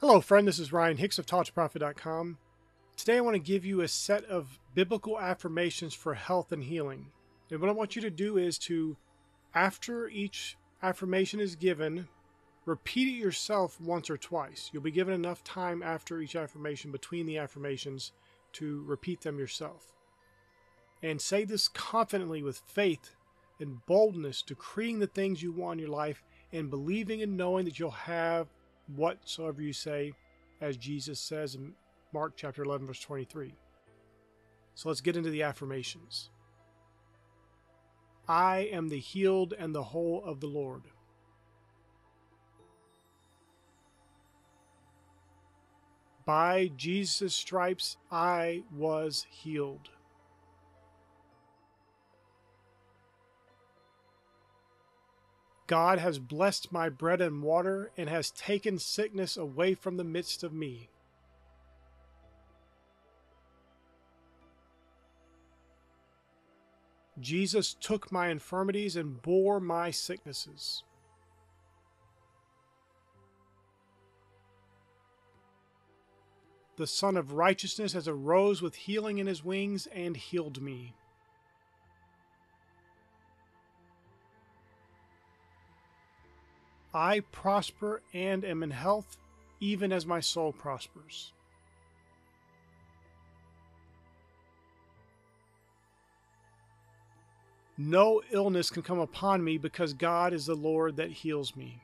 Hello, friend. This is Ryan Hicks of TaughtToProfit.com. Today, I want to give you a set of biblical affirmations for health and healing. And what I want you to do is to, after each affirmation is given, repeat it yourself once or twice. You'll be given enough time after each affirmation between the affirmations to repeat them yourself. And say this confidently with faith and boldness, decreeing the things you want in your life and believing and knowing that you'll have whatsoever you say, as Jesus says in Mark chapter 11, verse 23. So let's get into the affirmations. I am the healed and the whole of the Lord. By Jesus' stripes I was healed. God has blessed my bread and water and has taken sickness away from the midst of me. Jesus took my infirmities and bore my sicknesses. The Son of Righteousness has arose with healing in his wings and healed me. I prosper and am in health, even as my soul prospers. No illness can come upon me because God is the Lord that heals me.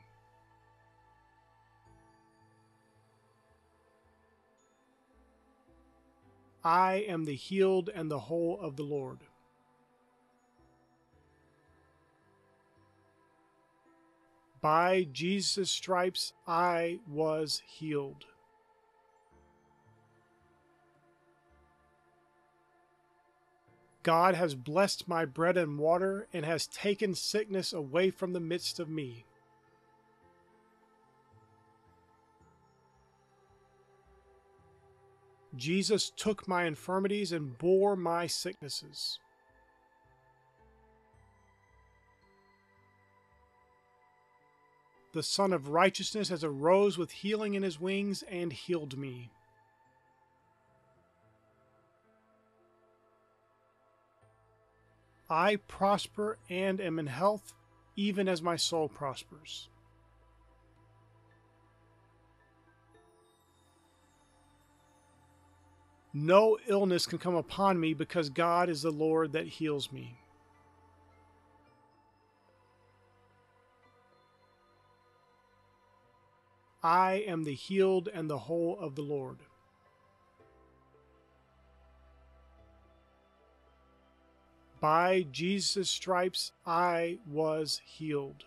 I am the healed and the whole of the Lord. By Jesus' stripes I was healed. God has blessed my bread and water and has taken sickness away from the midst of me. Jesus took my infirmities and bore my sicknesses. The Sun of Righteousness has arose with healing in his wings and healed me. I prosper and am in health, even as my soul prospers. No illness can come upon me because God is the Lord that heals me. I am the healed and the whole of the Lord. By Jesus' stripes I was healed.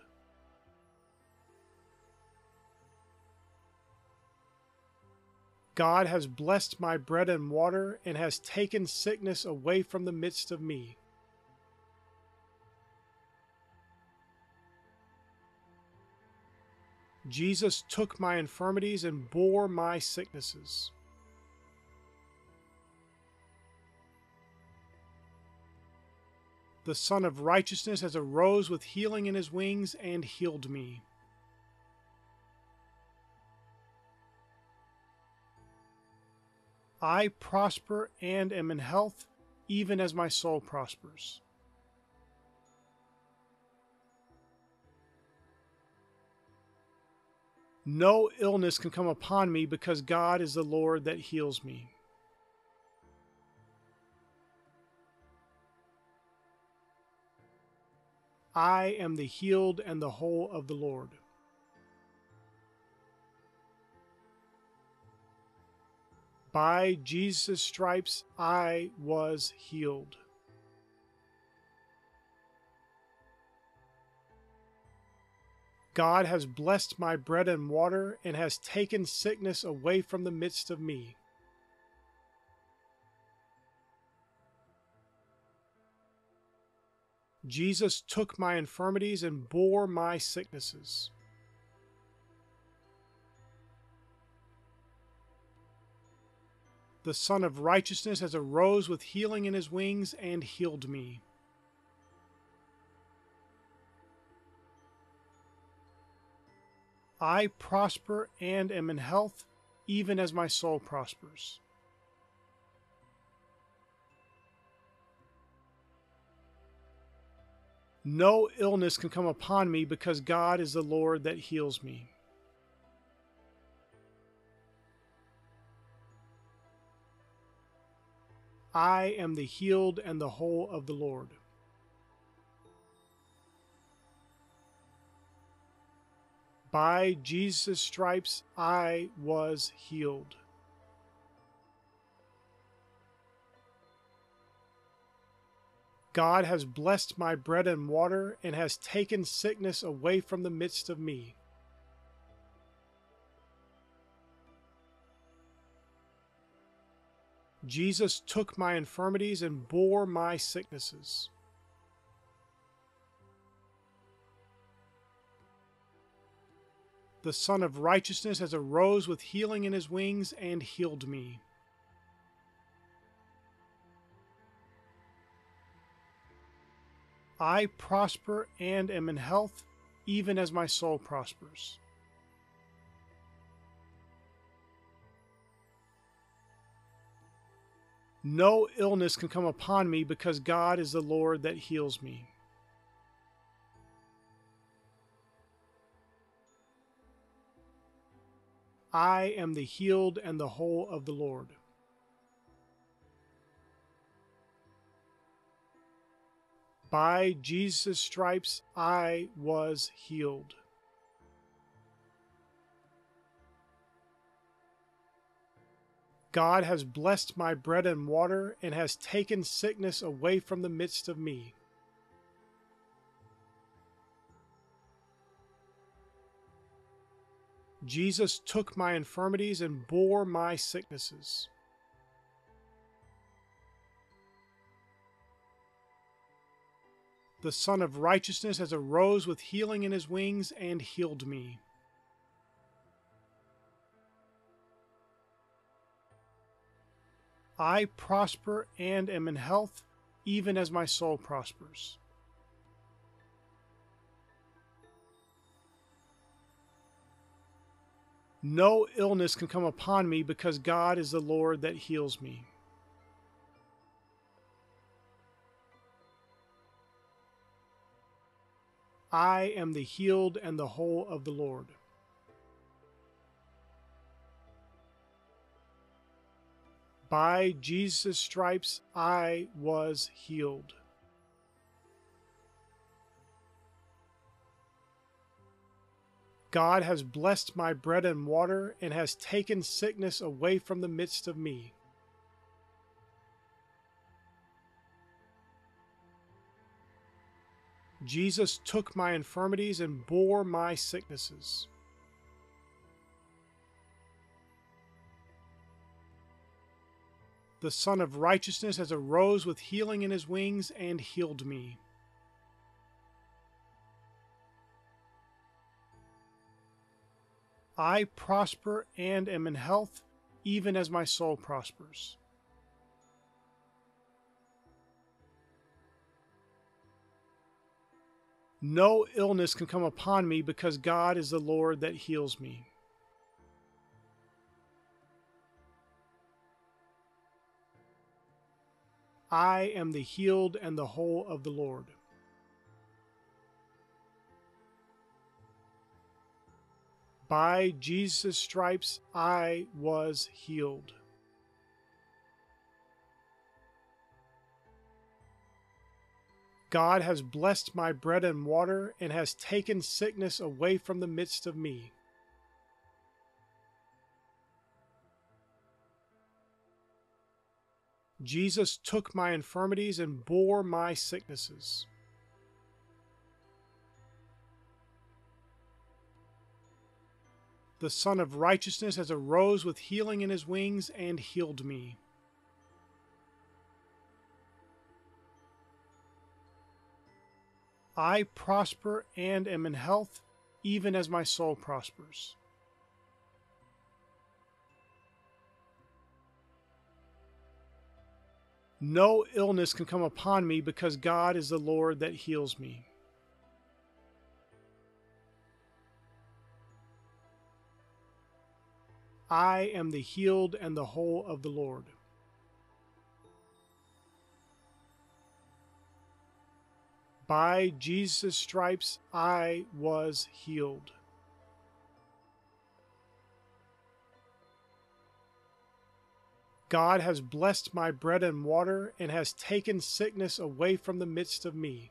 God has blessed my bread and water and has taken sickness away from the midst of me. Jesus took my infirmities and bore my sicknesses. The Son of Righteousness has arose with healing in his wings and healed me. I prosper and am in health, even as my soul prospers. No illness can come upon me because God is the Lord that heals me. I am the healed and the whole of the Lord. By Jesus' stripes I was healed. God has blessed my bread and water and has taken sickness away from the midst of me. Jesus took my infirmities and bore my sicknesses. The Son of Righteousness has arose with healing in his wings and healed me. I prosper and am in health, even as my soul prospers. No illness can come upon me because God is the Lord that heals me. I am the healed and the whole of the Lord. By Jesus' stripes I was healed. God has blessed my bread and water and has taken sickness away from the midst of me. Jesus took my infirmities and bore my sicknesses. The Sun of Righteousness has arose with healing in his wings and healed me. I prosper and am in health, even as my soul prospers. No illness can come upon me because God is the Lord that heals me. I am the healed and the whole of the Lord. By Jesus' stripes I was healed. God has blessed my bread and water and has taken sickness away from the midst of me. Jesus took my infirmities and bore my sicknesses. The Son of Righteousness has arose with healing in his wings and healed me. I prosper and am in health, even as my soul prospers. No illness can come upon me because God is the Lord that heals me. I am the healed and the whole of the Lord. By Jesus' stripes I was healed. God has blessed my bread and water and has taken sickness away from the midst of me. Jesus took my infirmities and bore my sicknesses. The Son of Righteousness has arose with healing in his wings and healed me. I prosper and am in health, even as my soul prospers. No illness can come upon me because God is the Lord that heals me. I am the healed and the whole of the Lord. By Jesus' stripes I was healed. God has blessed my bread and water and has taken sickness away from the midst of me. Jesus took my infirmities and bore my sicknesses. The Sun of Righteousness has arose with healing in his wings and healed me. I prosper and am in health, even as my soul prospers. No illness can come upon me because God is the Lord that heals me. I am the healed and the whole of the Lord. By Jesus' stripes I was healed. God has blessed my bread and water and has taken sickness away from the midst of me.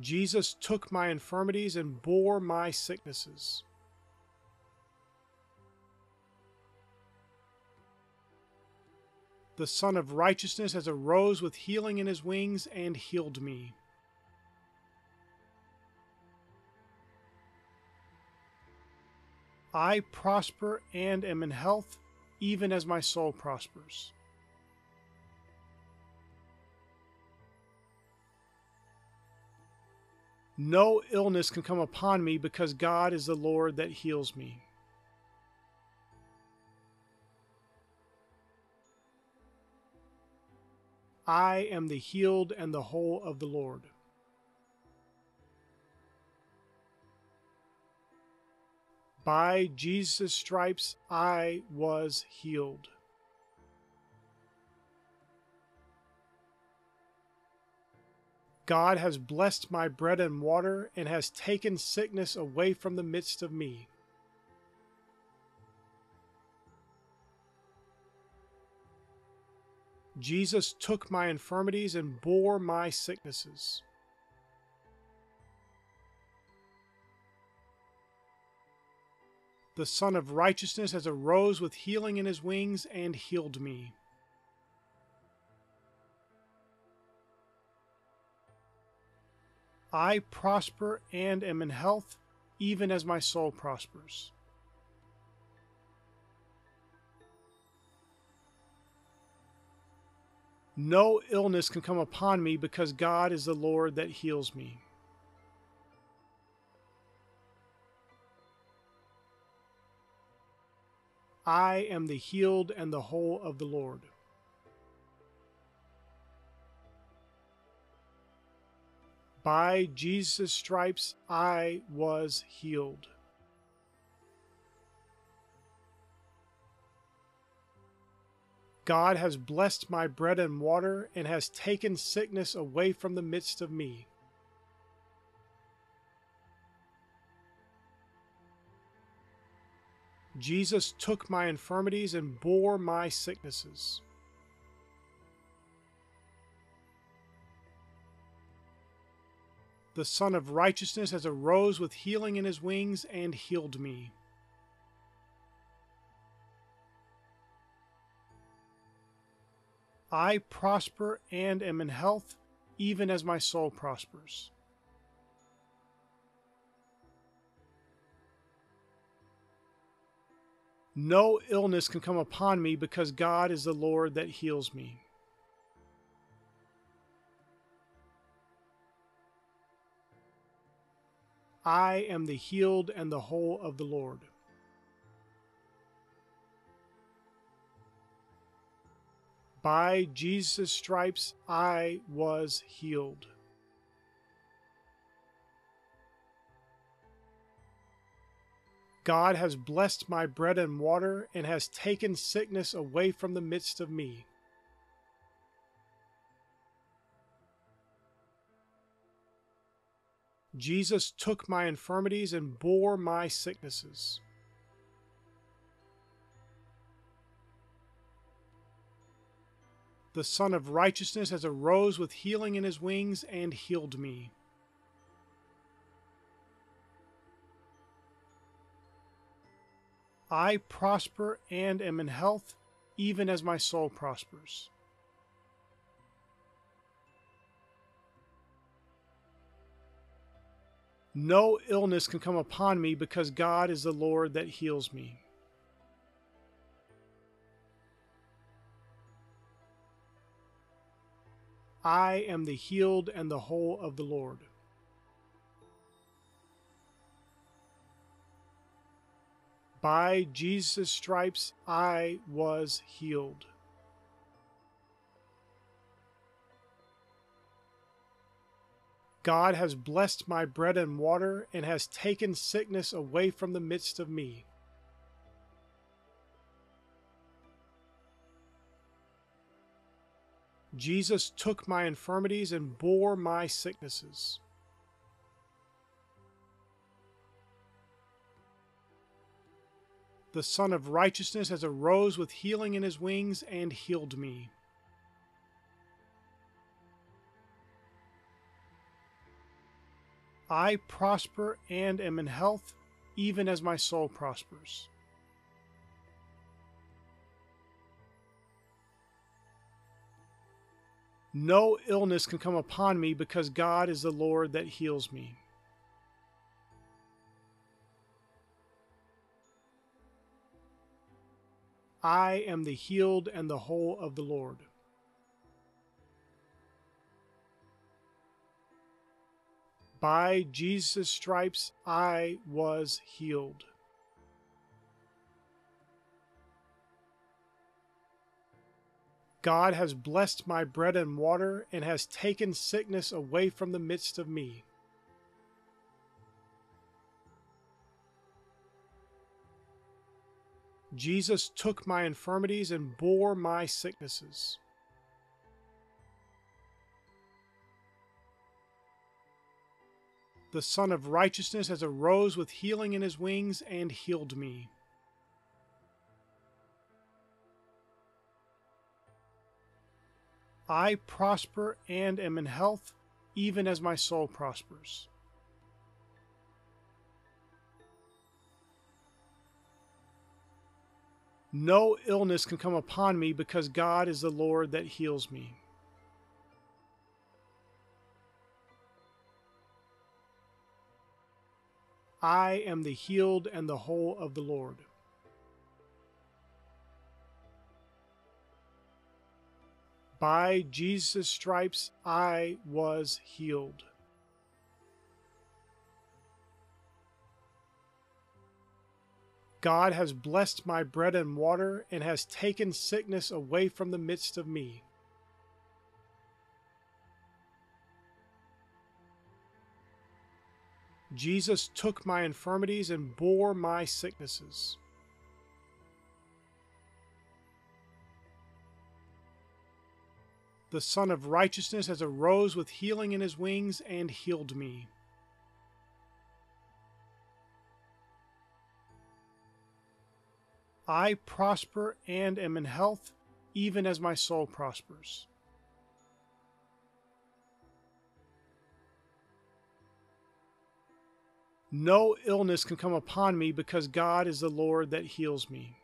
Jesus took my infirmities and bore my sicknesses. The Son of Righteousness has arose with healing in his wings and healed me. I prosper and am in health, even as my soul prospers. No illness can come upon me because God is the Lord that heals me. I am the healed and the whole of the Lord. By Jesus' stripes I was healed. God has blessed my bread and water and has taken sickness away from the midst of me. Jesus took my infirmities and bore my sicknesses. The Son of Righteousness has arose with healing in his wings and healed me. I prosper and am in health, even as my soul prospers. No illness can come upon me because God is the Lord that heals me. I am the healed and the whole of the Lord. By Jesus' stripes I was healed. God has blessed my bread and water and has taken sickness away from the midst of me. Jesus took my infirmities and bore my sicknesses. The Sun of Righteousness has arose with healing in his wings and healed me. I prosper and am in health, even as my soul prospers. No illness can come upon me because God is the Lord that heals me. I am the healed and the whole of the Lord. By Jesus' stripes I was healed. God has blessed my bread and water and has taken sickness away from the midst of me. Jesus took my infirmities and bore my sicknesses. The Son of Righteousness has arose with healing in his wings and healed me. I prosper and am in health, even as my soul prospers. No illness can come upon me because God is the Lord that heals me. I am the healed and the whole of the Lord. By Jesus' stripes I was healed. God has blessed my bread and water and has taken sickness away from the midst of me. Jesus took my infirmities and bore my sicknesses. The Son of Righteousness has arose with healing in his wings and healed me. I prosper and am in health, even as my soul prospers. No illness can come upon me because God is the Lord that heals me. I am the healed and the whole of the Lord. By Jesus' stripes I was healed. God has blessed my bread and water and has taken sickness away from the midst of me. Jesus took my infirmities and bore my sicknesses. The Son of Righteousness has arose with healing in his wings and healed me. I prosper and am in health, even as my soul prospers. No illness can come upon me because God is the Lord that heals me. I am the healed and the whole of the Lord. By Jesus' stripes I was healed. God has blessed my bread and water and has taken sickness away from the midst of me. Jesus took my infirmities and bore my sicknesses. The Son of Righteousness has arose with healing in his wings and healed me. I prosper and am in health, even as my soul prospers. No illness can come upon me because God is the Lord that heals me.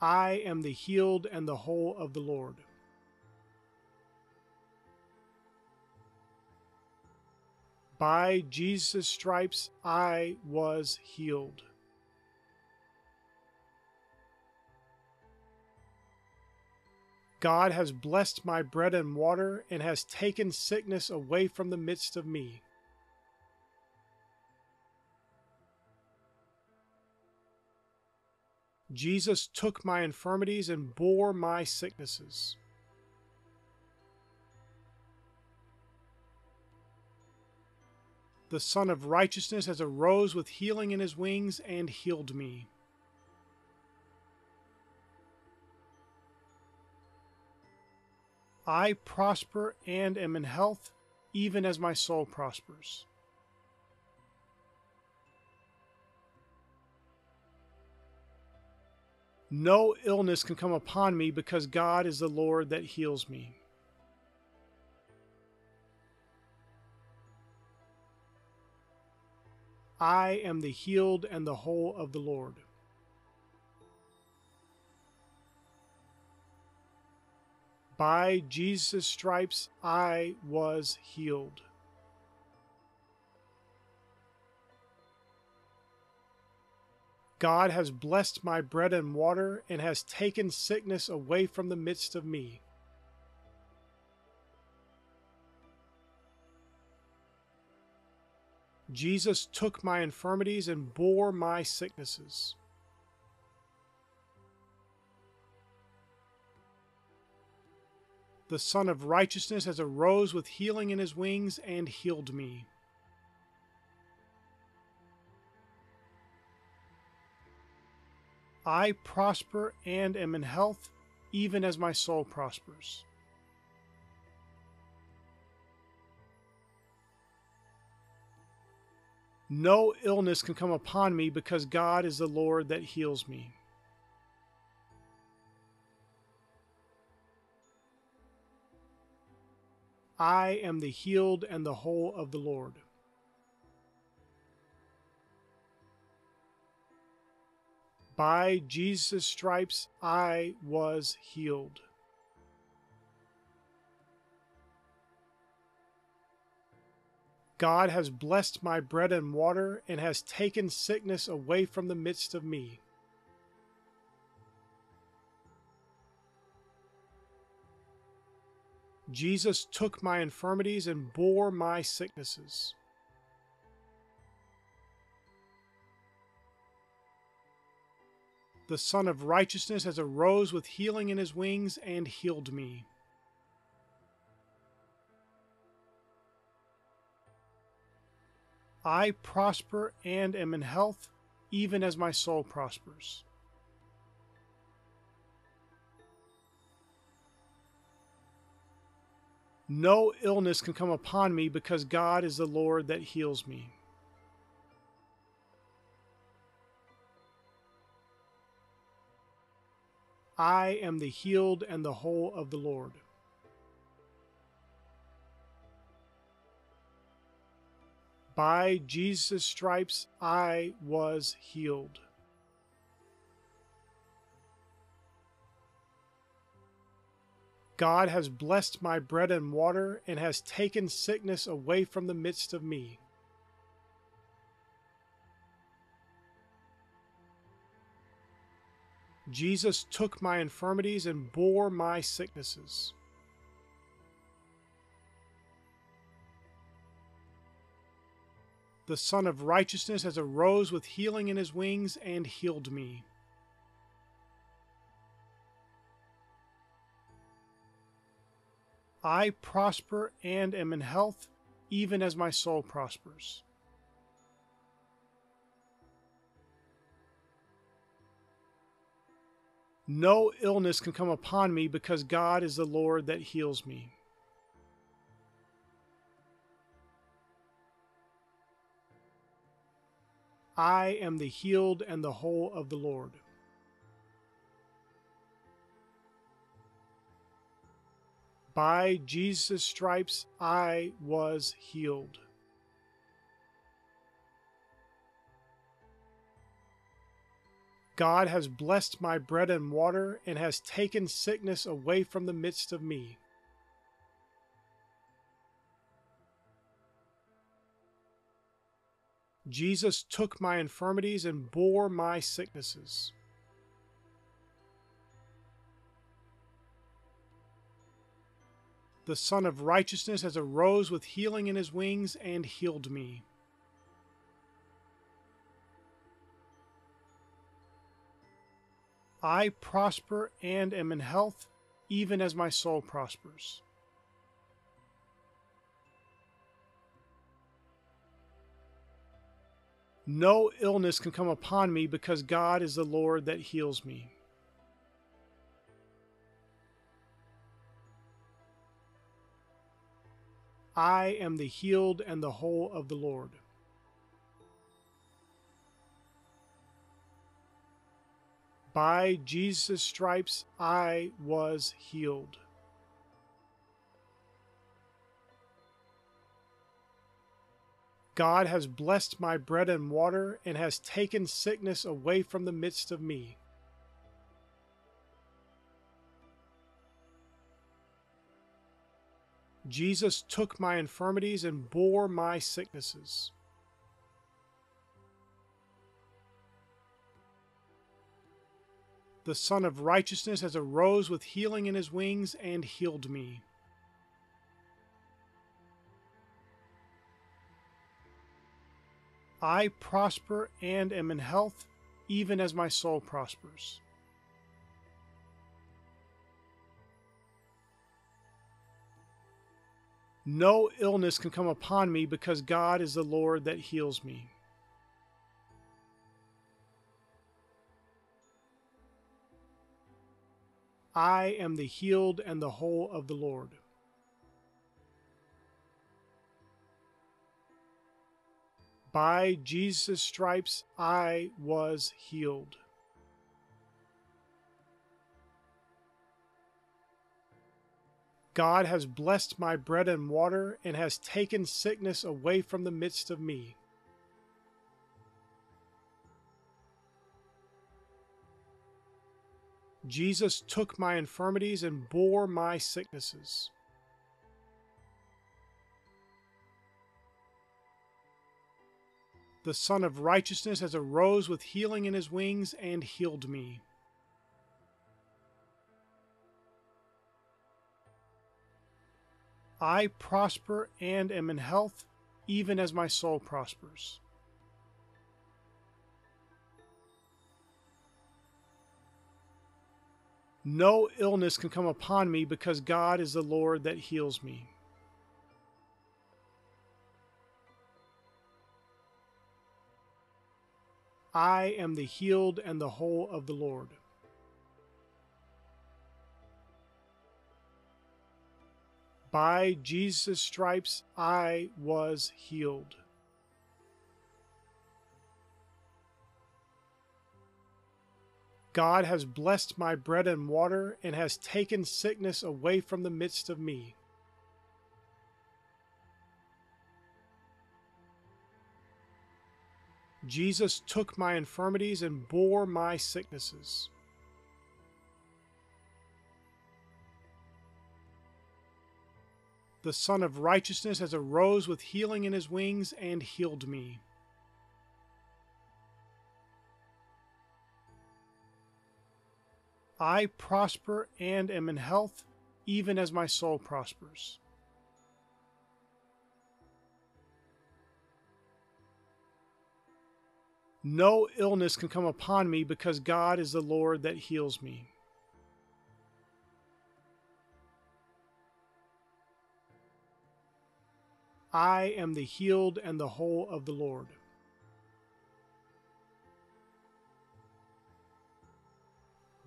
I am the healed and the whole of the Lord. By Jesus' stripes I was healed. God has blessed my bread and water and has taken sickness away from the midst of me. Jesus took my infirmities and bore my sicknesses. The Son of Righteousness has arose with healing in his wings and healed me. I prosper and am in health, even as my soul prospers. No illness can come upon me because God is the Lord that heals me. I am the healed and the whole of the Lord. By Jesus' stripes I was healed. God has blessed my bread and water and has taken sickness away from the midst of me. Jesus took my infirmities and bore my sicknesses. The Son of Righteousness has arose with healing in his wings and healed me. I prosper and am in health, even as my soul prospers. No illness can come upon me because God is the Lord that heals me. I am the healed and the whole of the Lord. By Jesus' stripes I was healed. God has blessed my bread and water and has taken sickness away from the midst of me. Jesus took my infirmities and bore my sicknesses. The Son of Righteousness has arose with healing in his wings and healed me. I prosper and am in health, even as my soul prospers. No illness can come upon me because God is the Lord that heals me. I am the healed and the whole of the Lord. By Jesus' stripes I was healed. God has blessed my bread and water and has taken sickness away from the midst of me. Jesus took my infirmities and bore my sicknesses. The Son of Righteousness has arose with healing in his wings and healed me. I prosper and am in health, even as my soul prospers. No illness can come upon me because God is the Lord that heals me. I am the healed and the whole of the Lord. By Jesus' stripes I was healed. God has blessed my bread and water and has taken sickness away from the midst of me. Jesus took my infirmities and bore my sicknesses. The Son of Righteousness has arose with healing in his wings and healed me. I prosper and am in health, even as my soul prospers. No illness can come upon me because God is the Lord that heals me. I am the healed and the whole of the Lord. By Jesus' stripes I was healed. God has blessed my bread and water and has taken sickness away from the midst of me. Jesus took my infirmities and bore my sicknesses. The Son of Righteousness has arose with healing in his wings and healed me. I prosper and am in health, even as my soul prospers. No illness can come upon me because God is the Lord that heals me. I am the healed and the whole of the Lord. By Jesus' stripes I was healed. God has blessed my bread and water and has taken sickness away from the midst of me. Jesus took my infirmities and bore my sicknesses. The Son of Righteousness has arose with healing in his wings and healed me. I prosper and am in health, even as my soul prospers. No illness can come upon me because God is the Lord that heals me. I am the healed and the whole of the Lord. By Jesus' stripes I was healed. God has blessed my bread and water and has taken sickness away from the midst of me. Jesus took my infirmities and bore my sicknesses. The Sun of Righteousness has arose with healing in his wings and healed me. I prosper and am in health, even as my soul prospers. No illness can come upon me because God is the Lord that heals me. I am the healed and the whole of the Lord.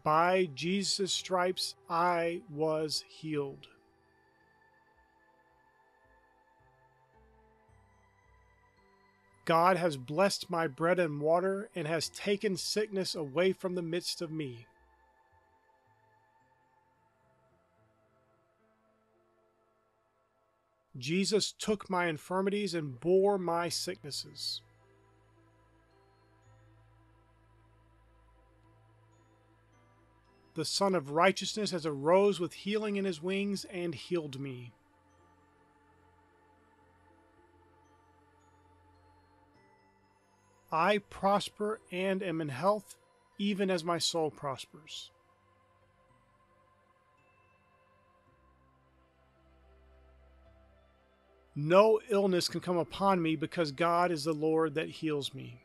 By Jesus' stripes I was healed. God has blessed my bread and water and has taken sickness away from the midst of me. Jesus took my infirmities and bore my sicknesses. The Son of Righteousness has arose with healing in his wings and healed me. I prosper and am in health, even as my soul prospers. No illness can come upon me because God is the Lord that heals me.